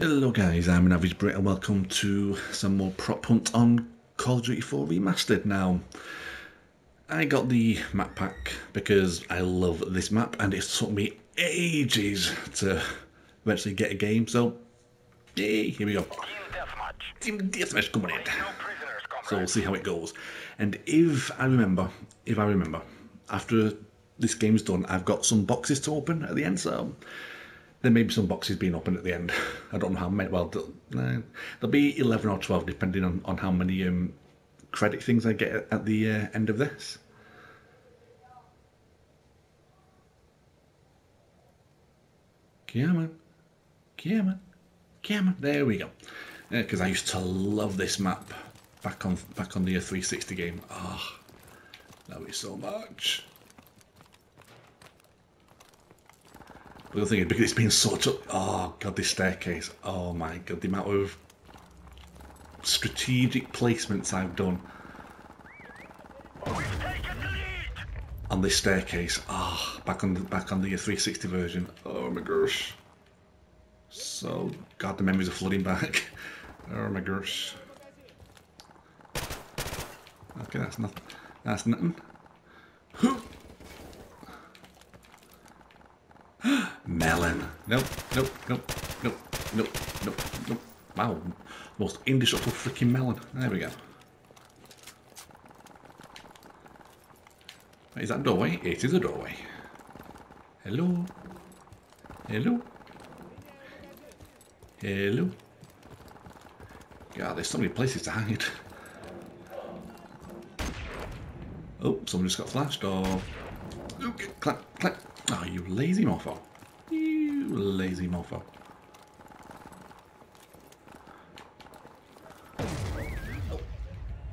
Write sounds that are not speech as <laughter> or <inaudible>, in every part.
Hello guys, I'm an average Brit and welcome to some more prop hunt on Call of Duty 4 Remastered. Now, I got the map pack because I love this map and it took me ages to eventually get a game, so yay, here we go. Team Deathmatch coming in. So we'll see how it goes. And if I remember, if I remember, after this game's done, I've got some boxes to open at the end, so there may be some boxes being opened at the end. <laughs> I don't know how many. Well, there'll be 11 or 12 depending on, on how many um, credit things I get at the uh, end of this. Come on. Come on. Come on. There we go. Because uh, I used to love this map back on back on the 360 game. Ah, oh, love it so much. The thing is, because it's been such a... Oh, God, this staircase. Oh, my God, the amount of strategic placements I've done on this staircase. Ah, oh, back on the, back on the 360 version. Oh, my gosh. So, God, the memories are flooding back. oh, my gosh. Okay, that's not... That's nothing. Melon. Nope, nope, nope, nope, nope, nope, nope. Wow, most indestructible freaking melon. There we go. Is that a doorway? It is a doorway. Hello? Hello? Hello? God, there's so many places to hide. Oh, someone just got flashed, or... Clap, clap. Oh, you lazy mofo. Lazy mofo.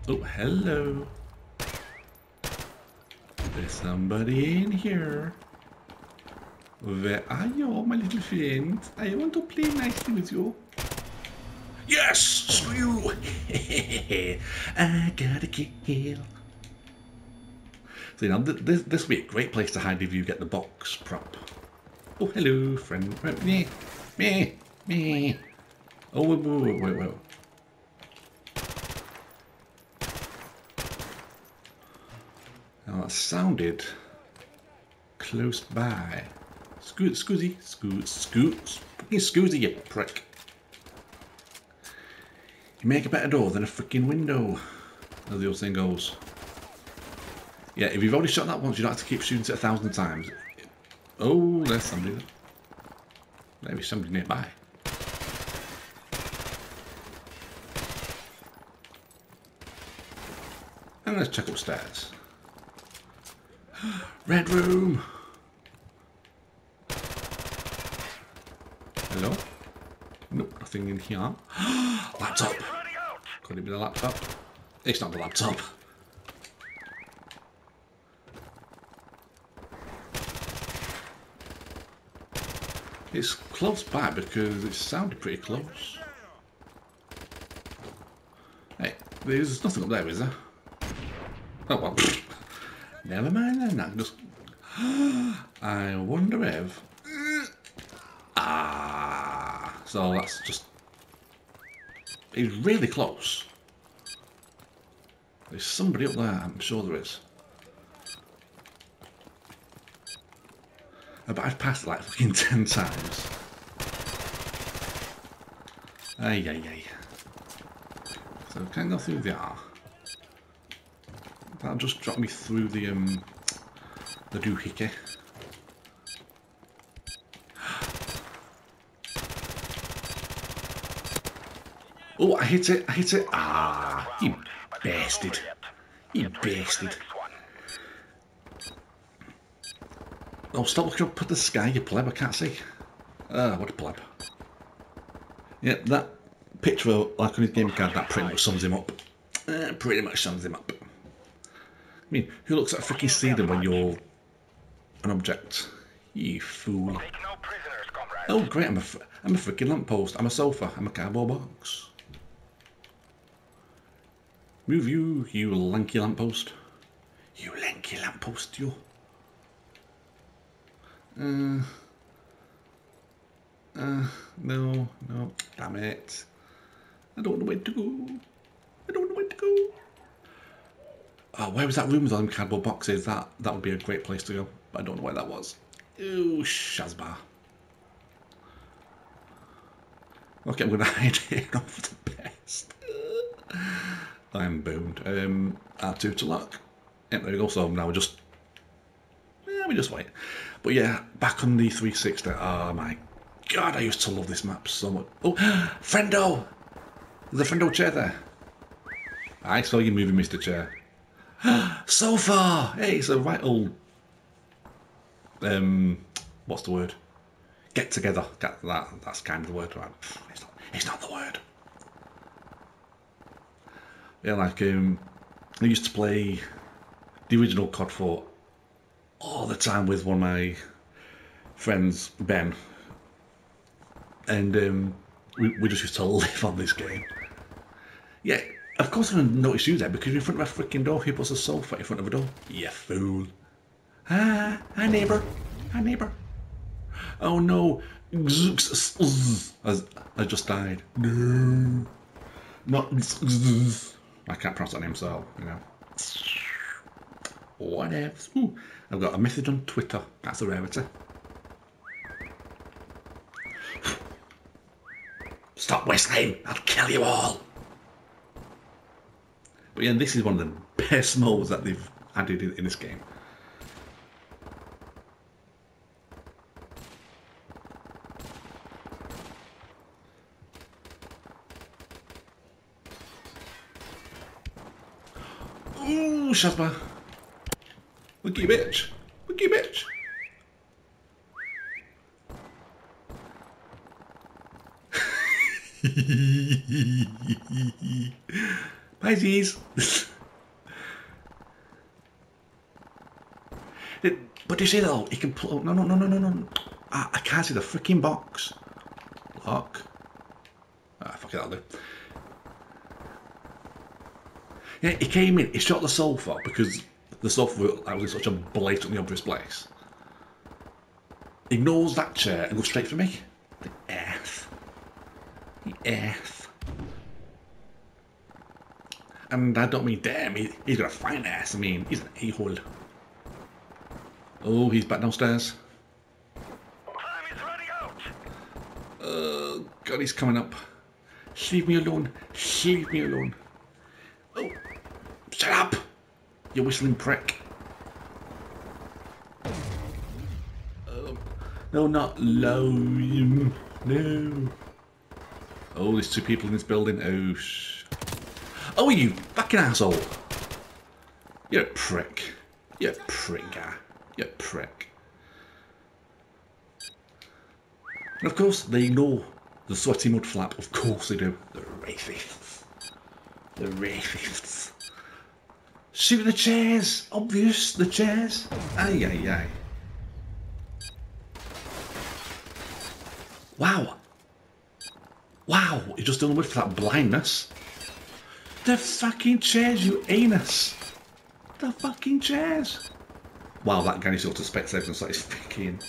Oh, hello. There's somebody in here. Where are you, my little friend? I want to play nicely with you. Yes! Screw you! <laughs> I got a kill. So, you know, this, this would be a great place to hide if you get the box prop. Oh, hello, friend. Uh, me, me, me. Oh, wait, wait, wait, wait. Now that sounded close by. Scoot, scoozy, scoot, scoot, fucking scoozy, you prick. You make a better door than a freaking window, as the old saying goes. Yeah, if you've already shot that once, you don't have to keep shooting it a thousand times. Oh, there's somebody there. Maybe somebody nearby. And let's check upstairs. <gasps> Red room! Hello? Nope, nothing in here. <gasps> laptop! Could it be the laptop? It's not the laptop. It's close by because it sounded pretty close. Hey, there's nothing up there, is there? Oh well. <laughs> Never mind then, I just... <gasps> I wonder if... <gasps> Ah, so that's just... It's really close. There's somebody up there, I'm sure there is. But I've passed like fucking <laughs> 10 times. Ay, ay, ay. So can I go through the there? That'll just drop me through the, um, the doohickey. <gasps> Oh, I hit it, I hit it. Ah, you bastard. You bastard. Oh, stop looking up at the sky, you pleb. I can't see. Ah, what a pleb. Yeah, that picture, of like on his game card, that pretty much sums him up. Uh, pretty much sums him up. I mean, who looks at a freaking ceiling when you're an object? You fool. Oh, great, I'm a, I'm a freaking lamppost. I'm a sofa. I'm a cardboard box. Move you, you lanky lamppost. You lanky lamppost, you. Uh, Uh, no, no, damn it. I don't know where to go. I don't know where to go. Oh, where was that room with all them cardboard boxes? That that would be a great place to go, but I don't know where that was. Ooh, Shazbah. Okay, I'm going <laughs> to hide here off the best. I'm boomed. Um, R2 to lock. Yeah, there we go. So now we're just... We just wait. But yeah, back on the 360. Oh my god, I used to love this map so much. Oh, <gasps> Friendo! A Friendo chair there. I saw you moving, Mr. Chair. <gasps> so far! Hey, it's a right old... Um, what's the word? Get together. That, that That's kind of the word. Right? It's, not, it's not the word. Yeah, like, um, I used to play the original COD 4 all the time with one of my friends, Ben. And um, we, we just used to live on this game. Yeah, of course I didn't notice you there because you're in front of a freaking door. He puts a sofa in front of a door. You fool. Ah, hi neighbour. Hi neighbour. Oh no. I, I just died. No. Not. I can't pronounce that name, so, you know. Whatever. Ooh, I've got a message on Twitter. That's a rarity. Stop whistling! I'll kill you all! But yeah, this is one of the best modes that they've added in, in this game. Ooh, Shazma. <laughs> You bitch. You bitch. Z's. but you see though, he can pull. No, no, no, no, no, no. I, I can't see the freaking box. Lock. Ah, fuck it, I'll do. Yeah, he came in, he shot the sofa because the sofa was in such a blatantly obvious place. Ignores that chair and goes straight for me. The F. The F. And I don't mean damn, he, he's got a fine ass. I mean, he's an a-hole. Oh, he's back downstairs. Time is running out. Oh, God, he's coming up. Leave me alone. Leave me alone. Oh, shut up, you whistling prick. Um, no, not low. No. Oh, there's two people in this building. Oh, sh. Oh, you fucking asshole. You're a prick. You're a prick, guy. You're a prick. And of course, they ignore the sweaty mud flap. Of course they do. The racists. The racists. Shoot the chairs! Obvious, the chairs. Aye, aye, aye. Wow. Wow, You're just done with for that blindness. The fucking chairs, you anus. The fucking chairs. Wow, that guy go to Specsavers and start his fucking...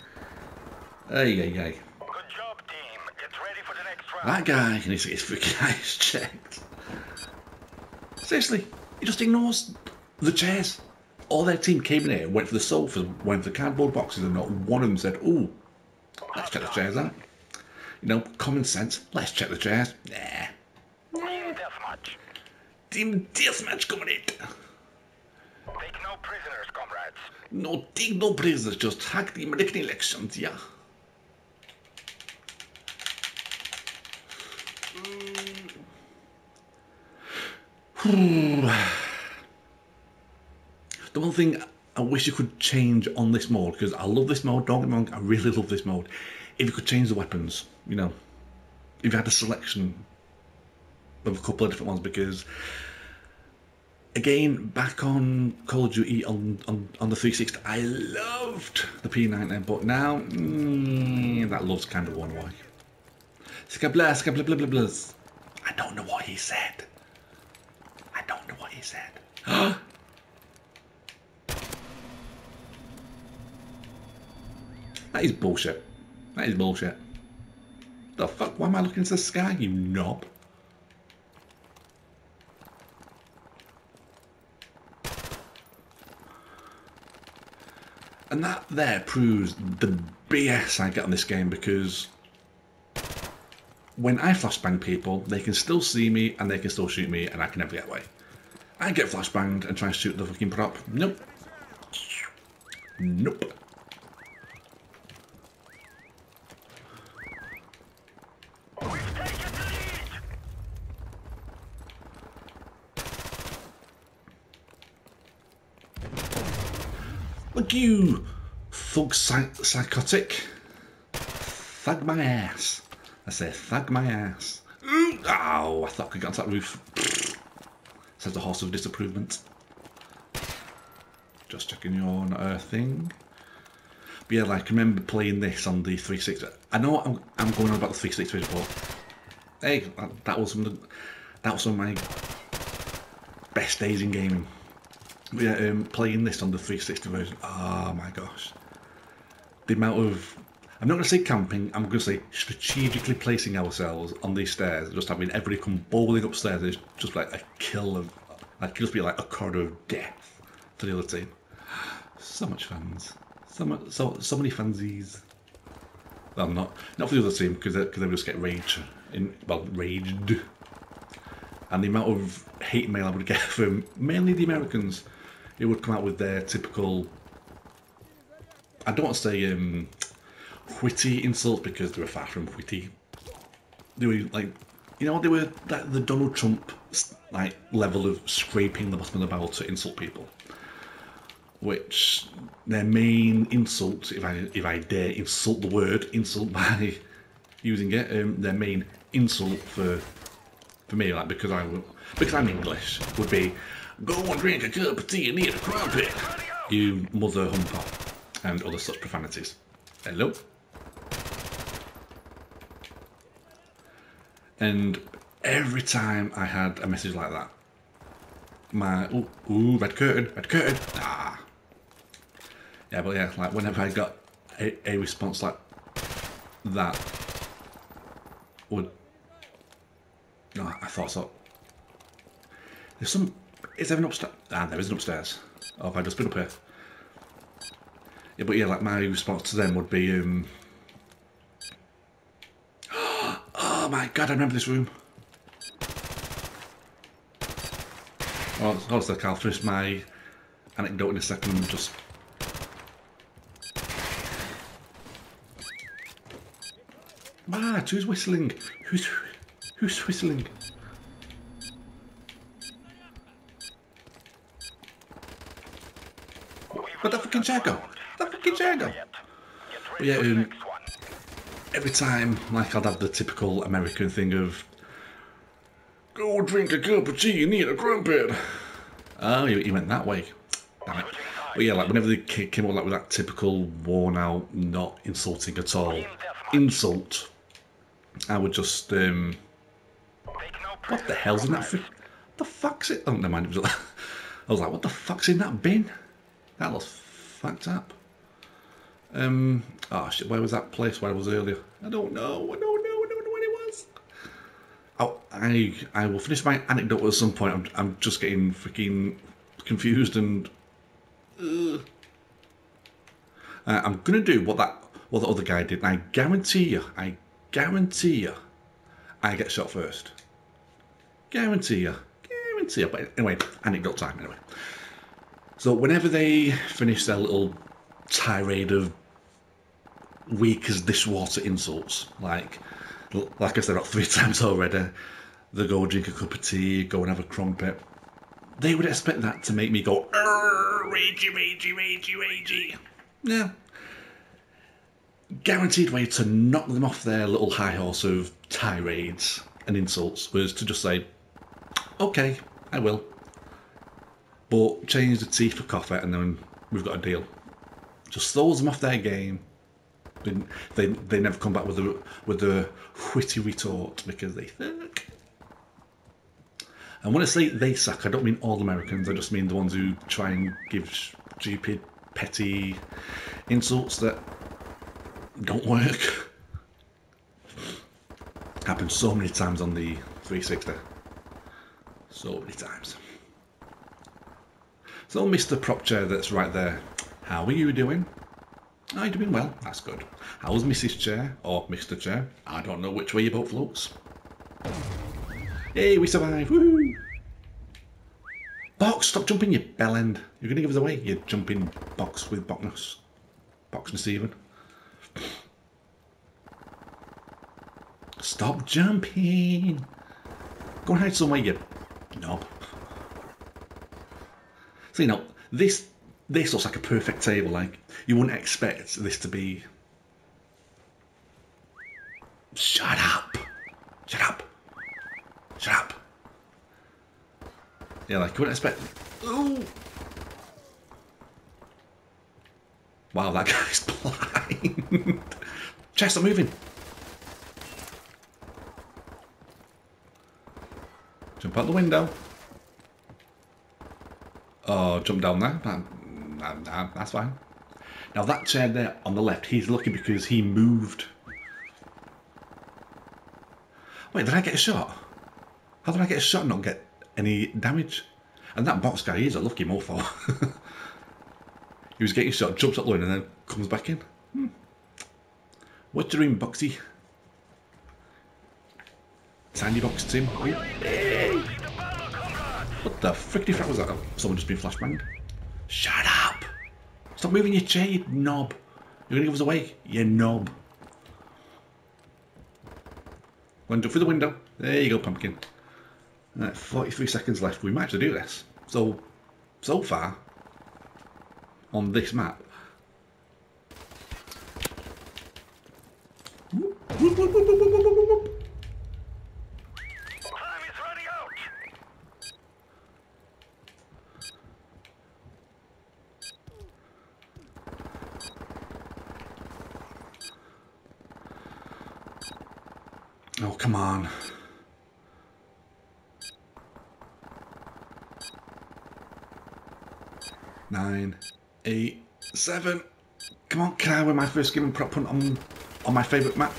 Ay, ay, ay. Good job, team. Get ready for the next round. That guy needs to get his freaking <laughs> eyes checked. Seriously, he just ignores the chairs. All their team came in here, went for the sofas, went for the cardboard boxes, and not one of them said, "Ooh, let's check the chairs out." You know, common sense. Let's check the chairs. Nah. Team deathmatch. Team deathmatch coming in. Take no prisoners, comrades. No take no prisoners, just hack the American elections, yeah. The one thing I wish you could change on this mode, because I love this mode, don't get me wrong, I really love this mode. If you could change the weapons, you know, if you had a selection of a couple of different ones, because again, back on Call of Duty on, on, on the 360, I loved the P90, but now mm, that love's kind of worn away. I don't know what he said. I don't know what he said. <gasps> that is bullshit. That is bullshit. The fuck? Why am I looking into the sky, you knob? And that there proves the BS I get on this game because when I flashbang people, they can still see me and they can still shoot me and I can never get away. I get flashbanged and try and shoot the fucking prop. Nope. Nope. Look you, thug psy- psychotic. Thug my ass. I say thug my ass. Oh, I thought I could get onto that roof. Says the horse of disapproval. Just checking you're not uh, thing. But yeah, like, I remember playing this on the 360. I know I'm, I'm going on about the 360 report. Hey, that, that was some that was some of my best days in gaming. Yeah, um, playing this on the 360 version. Oh my gosh, the amount of I'm not going to say camping. I'm going to say strategically placing ourselves on these stairs, just having everybody come bowling upstairs. It's just like a kill of, like just be like a corridor of death to the other team. So much fans, so much, so so many fansies. Well, not not for the other team because they, cause they would just get rage in well raged and the amount of hate mail I would get <laughs> from mainly the Americans who would come out with their typical I don't want to say um, witty insult because they were far from witty. They were like, you know, they were that the Donald Trump like level of scraping the bottom of the barrel to insult people. Which their main insult, if I if I dare insult the word insult <laughs> by using it, um, their main insult for for me, like because I because I'm English, would be go and drink a cup of tea and eat a crumpet. You mother humper and other such profanities. Hello. And every time I had a message like that, my ooh, ooh red curtain, red curtain, ah. Yeah, but yeah, like whenever I got a, a response like that, would no, I thought so. There's some. Is there an upstairs? Ah, there is an upstairs. Oh, have I just been up here? Yeah, but yeah, like my response to them would be, um. <gasps> Oh my god, I remember this room. Oh, also, I'll finish my anecdote in a second. Just. Ah, who's whistling? Who's who's whistling? Where'd that fucking chair go? That fucking chair go? Get But yeah, the um, every time, like I'd have the typical American thing of, go drink a cup of tea and eat a crumpet. Oh, you, you went that way. Damn it. But yeah, like whenever the kid came up like with that typical worn out, not insulting at all insult, I would just um, what the hell's in that? Fi- the fuck's it? Oh, never mind. It was. <laughs> I was like, what the fuck's in that bin? That looks fucked up. Um. Oh shit. Where was that place where I was earlier? I don't know. I don't know. I don't know where it was. Oh, I I will finish my anecdote at some point. I'm I'm just getting freaking confused and. Uh, I'm gonna do what that what the other guy did, and I guarantee you, I guarantee you, I get shot first. Guarantee you. Guarantee you. But anyway, anecdote time anyway. So whenever they finish their little tirade of weak as dishwater insults, like like I said about three <laughs> times already, they go drink a cup of tea, go and have a crumpet. They would expect that to make me go, "Arr, ragey, ragey, ragey, ragey. Yeah. Guaranteed way to knock them off their little high horse of tirades and insults was to just say, okay, I will. But change the tea for coffee and then we've got a deal. Just throws them off their game. They, they, they never come back with a with a witty retort because they suck. And when I say they suck, I don't mean all Americans. I just mean the ones who try and give stupid, petty insults that don't work. <laughs> happened so many times on the 360. So many times. So, Mr. Prop Chair that's right there, how are you doing? Are you doing well? That's good. How's Mrs. Chair or Mr. Chair? I don't know which way your boat floats. Hey, we survived! Woohoo! Box, stop jumping, you bellend. You're going to give us away, you jumping box with Bockness. Boxness even. Stop jumping! Go and hide somewhere, you knob. So, you know, this this looks like a perfect table. Like, you wouldn't expect this to be... Shut up! Shut up! Shut up! Yeah, like, you wouldn't expect... Ooh! Wow, that <laughs> guy's blind. Chest, I'm moving. Jump out the window. Oh, jump down there. That, that- that- that's fine. Now that chair there on the left, he's lucky because he moved. Wait, did I get a shot? How did I get a shot and not get any damage? And that box guy is a lucky mofo. <laughs> he was getting shot, jumps up window and then comes back in. Hmm. What you doing, Boxy? Sandy box Tim. What the frickety frack was that? Someone just been flashbanged. Shut up! Stop moving your chair, you knob. You're gonna give us away, you knob. Up through the window. There you go, pumpkin. Right, 43 seconds left. We might actually do this. So, so far, on this map. Whoop, whoop, whoop, whoop, whoop, whoop, whoop, whoop. Time is running out. Oh, come on. Nine, eight, seven. Come on, can I win my first game and prop punt on, on my favourite map?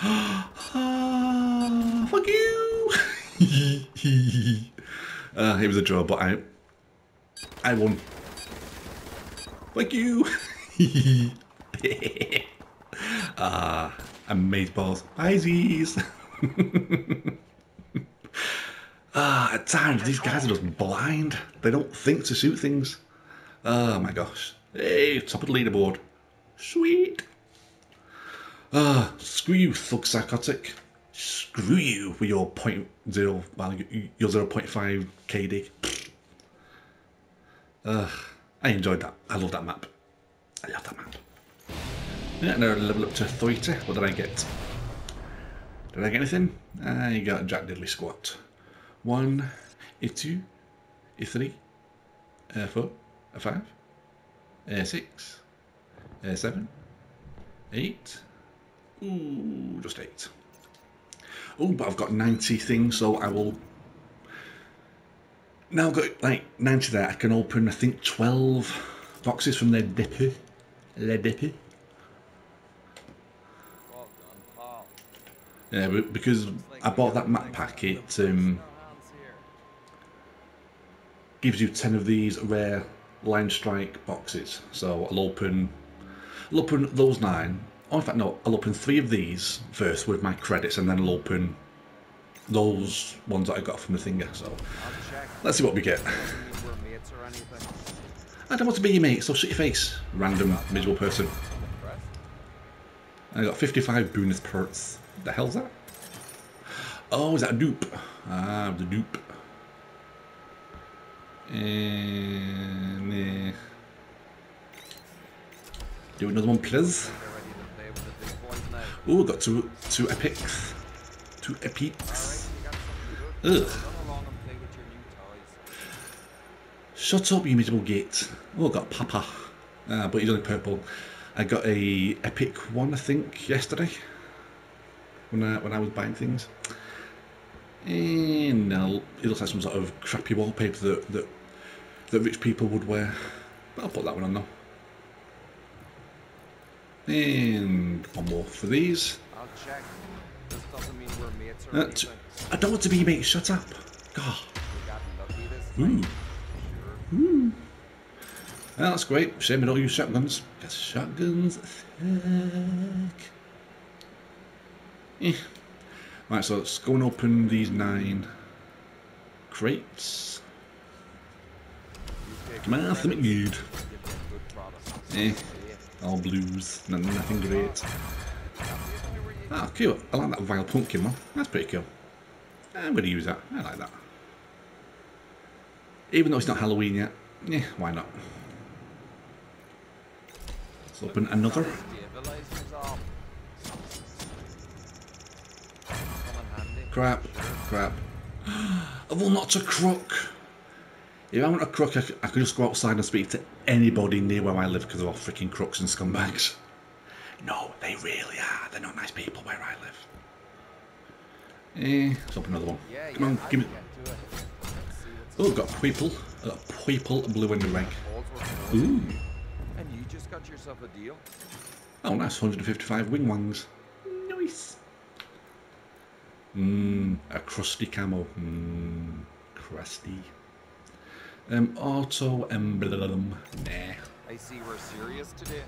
<gasps> Ah, fuck you! <laughs> uh, it was a draw, but I, I won. Fuck you! <laughs> Ah, amaze balls. Highsies. <laughs> ah, at times these guys are just blind. They don't think to shoot things. Oh my gosh. Hey, top of the leaderboard. Sweet. Ah, screw you, thug psychotic. Screw you with your point zero, y- your zero point five KD. Ugh, I enjoyed that. I love that map. I love that map. Yeah, now level up to 30. What did I get? Did I get anything? I got Jack Diddley squat. One, a two, a three, a four, a five, a six, a seven, eight. Ooh, just eight. Oh, but I've got 90 things, so I will. Now I've got like 90 there. I can open, I think, 12 boxes from their depot. Le depot. Well done, pal. Yeah, because I bought that map pack, it um, gives you 10 of these rare line strike boxes. So I'll open, I'll open those nine. Oh, in fact, no, I'll open three of these first with my credits, and then I'll open those ones that I got from the thinger. So let's see what we get. I don't want to be your mate, so shut your face, random miserable person. I got 55 bonus perks. The hell's that? Oh, is that a dupe? Ah, the dupe. And uh, do another one, please. Oh, got two two epics. Two epics. Ugh. Shut up, you miserable gate. Oh, got Papa. Ah, but he's only purple. I got a epic one, I think, yesterday. When I, when I was buying things. And no, it looks like some sort of crappy wallpaper that, that that rich people would wear. But I'll put that one on though. And one more for these. I'll check. This doesn't mean mates or Uh, I don't want to be mate. Shut up. God. Ooh. time. That's great. Shame we don't use shotguns. Because shotguns suck. Eh. Right, so let's go and open these nine crates. You take Come on, something good. you get good products. Eh. All blues. No, nothing great. Ah, cool. I like that vile pumpkin one. That's pretty cool. I'm going to use that. I like that. Even though it's not Halloween yet. Yeah, why not? Let's open another. In handy. Crap. Crap. I've not a crook. If I want a crook, I could just go outside and speak to anybody near where I live because they're all freaking crooks and scumbags. No, they really are. They're not nice people where I live. Eh, let's open another one. Yeah, Come yeah, on, I give me. can get to it. Let's see what's Oh, got a Pweeple. A Pweeple blue and red. Balls were Ooh. And you just got yourself a deal. Oh, nice. 155 wing wangs. Nice. Mmm, a crusty camel. Mmm, crusty. Um, auto emblem. Nah. I see we're serious today.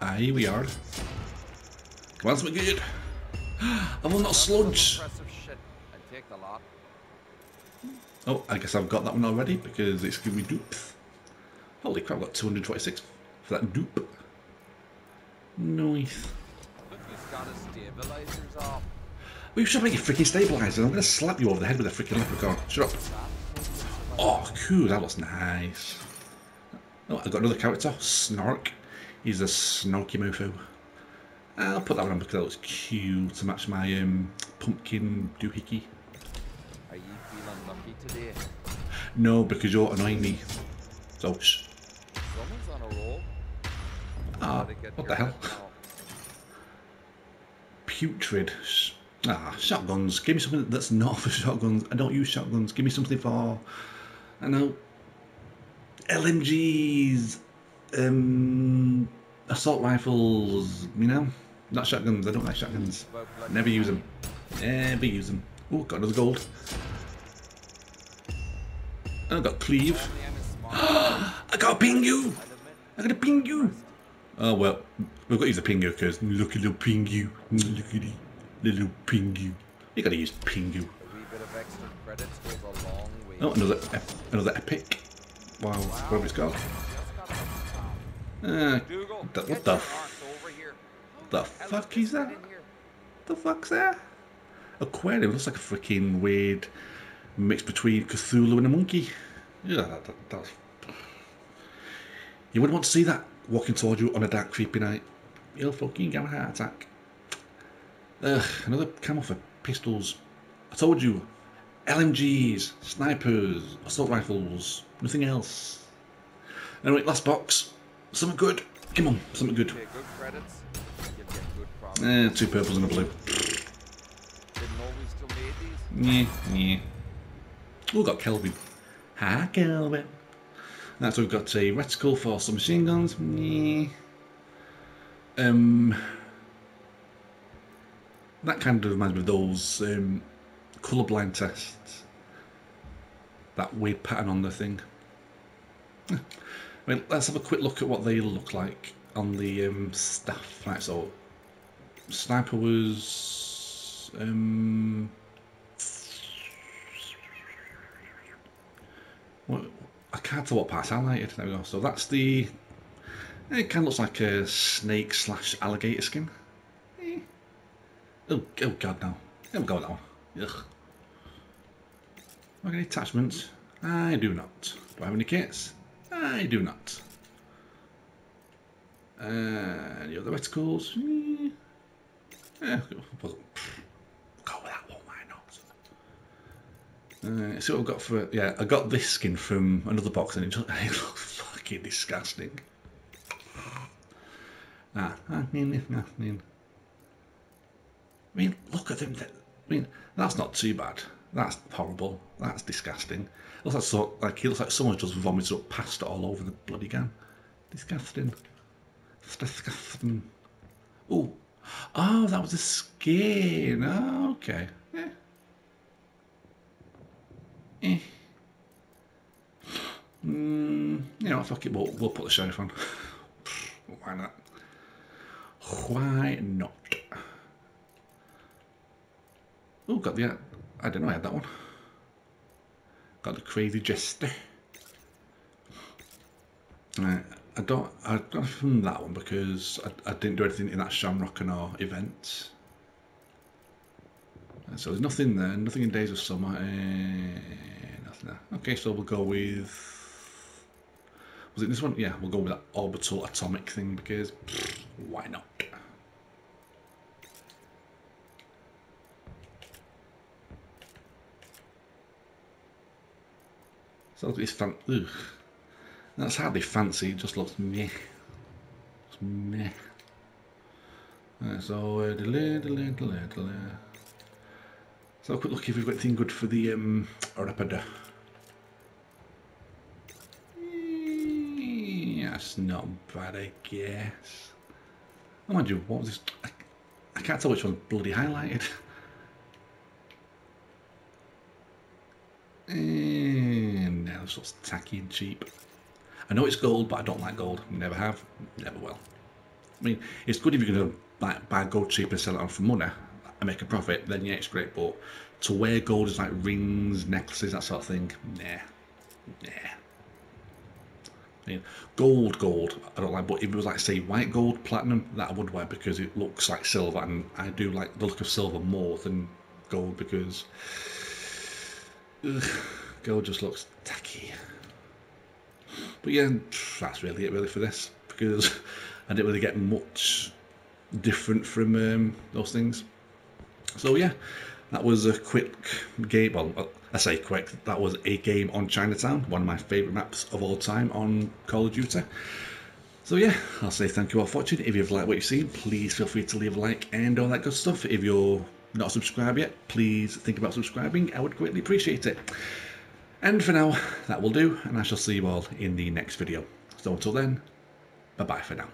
Aye, we are. Come on, something good. I will not That's sludge. Impressive shit. I'd take the lot. Oh, I guess I've got that one already because it's giving me dupes. Holy crap, I've got 226 for that dupe. Nice. Look, he's got his stabilizers off. Well, you should make a freaking stabilizer. I'm going to slap you over the head with a freaking leprechaun. Shut up. Oh, cool. That looks nice. Oh, I've got another character. Snark. He's a snorky mofo. I'll put that one on because that looks cute to match my um, pumpkin doohickey. Are you feeling lucky today? No, because you're annoying me. So, shh. Someone's on a roll. Ah, Gotta what the hell? Putrid. Ah, shotguns. Give me something that's not for shotguns. I don't use shotguns. Give me something for, I know, LMGs, um, assault rifles, you know? Not shotguns. I don't like shotguns. Never use them. Never use them. Oh, got another gold. I got cleave. <gasps> I got pingu. I got a pingu. Oh well, we've got to use a pingu because look at little pingu. Look at it, little pingu. You got to use pingu. Oh, another ep- another epic. Wow, called. Just got Uh, what the the fuck is that? The fuck's that? Aquarium looks like a freaking weird mix between Cthulhu and a monkey. Yeah, that, that, that's. You wouldn't want to see that walking towards you on a dark, creepy night. You'll fucking get a heart attack. Ugh, another camo for pistols. I told you, LMGs, snipers, assault rifles, nothing else. Anyway, last box. Something good. Come on, something good. Pay good credits, you'll get good products. Eh, two purples and a blue. Didn't know we still made these. Yeah, yeah. Oh, got Kelvin. Hi, Kelvin. That's we've got a reticle for some machine guns. Yeah. Um, that kind of reminds me of those um, colourblind tests. That weird pattern on the thing. Yeah. Well, let's have a quick look at what they look like on the um, staff. Right, so sniper was um, What, I can't tell what part I like it. There we go. So that's the. It kind of looks like a snake slash alligator skin. Oh, oh god, no. Never go that one. Ugh. Do I have any attachments? I do not. Do I have any kits? I do not. Uh, any other reticles? Eh. Eh, go with that one, why not? Uh, what I've got for yeah. I got this skin from another box and it, just, <laughs> it looks fucking disgusting. Ah, I mean, I mean, I mean, look at them. I mean, that's not too bad. That's horrible. That's disgusting. Looks like so, like he looks like someone just vomited up pasta all over the bloody gun. Disgusting. It's disgusting. Oh, Oh, that was the skin. Oh, okay. Eh. Eh. Mm, you know, fuck it. We'll, we'll put the sheriff on. <sighs> Why not? Why not? Oh, got the. I don't know. I had that one. Got the crazy jester. I don't. I don't from that one because I, I didn't do anything in that Shamrock and Awe event. So there's nothing there. Nothing in Days of Summer. Uh, nothing there. Okay, so we'll go with. Was it this one? Yeah, we'll go with that orbital atomic thing because pfft, why not? So this fan. Ugh. That's hardly fancy. It just looks meh. It's meh. Right, so uh, delay, delay, delay, delay. So quick look if we've got anything good for the um. Mm, That's not bad, I guess. Oh, mind you, what was this? I, I can't tell which one's bloody highlighted. And now it's tacky and cheap. I know it's gold, but I don't like gold. Never have, never will. I mean, it's good if you're going to buy, buy gold cheap and sell it on for money and make a profit, then yeah, it's great. But to wear gold is like rings, necklaces, that sort of thing, nah, nah. I mean, gold, gold, I don't like. But if it was like say white gold, platinum, that I would wear because it looks like silver, and I do like the look of silver more than gold because ugh, gold just looks tacky. But yeah, that's really it really for this because I didn't really get much different from um, those things. So yeah, that was a quick game. Well, I say quick. That was a game on Chinatown, one of my favourite maps of all time on Call of Duty. So yeah, I'll say thank you all for watching. If you've liked what you've seen, please feel free to leave a like and all that good stuff. If you're not subscribed yet, please think about subscribing. I would greatly appreciate it. And for now, that will do, and I shall see you all in the next video. So until then, bye bye for now.